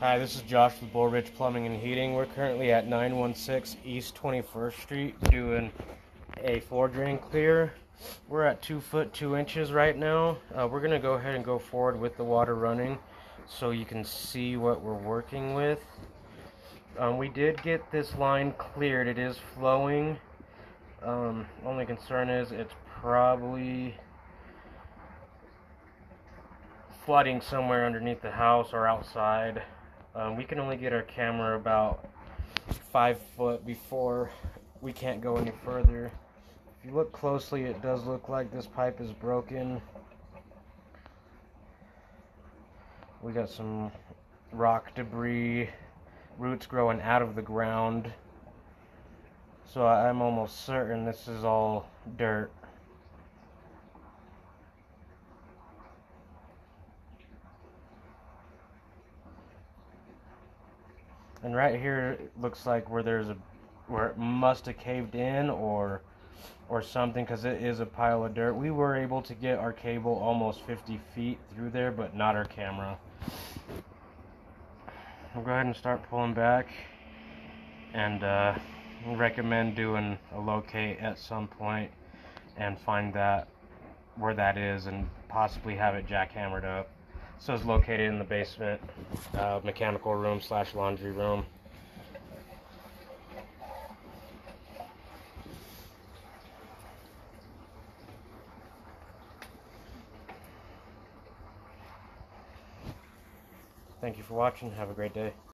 Hi, this is Josh with Bull Ridge Plumbing and Heating. We're currently at 916 East 21st Street doing a floor drain clear. We're at 2 foot 2 inches right now. Uh, we're going to go ahead and go forward with the water running so you can see what we're working with. Um, we did get this line cleared. It is flowing. Um, only concern is it's probably flooding somewhere underneath the house or outside. Um, we can only get our camera about five foot before we can't go any further. If you look closely, it does look like this pipe is broken. We got some rock debris, roots growing out of the ground. So I'm almost certain this is all dirt. And right here looks like where there's a where it must have caved in or or something because it is a pile of dirt. We were able to get our cable almost 50 feet through there, but not our camera. We'll go ahead and start pulling back and uh, recommend doing a locate at some point and find that where that is and possibly have it jackhammered up. So it's located in the basement, uh, mechanical room slash laundry room. Thank you for watching. Have a great day.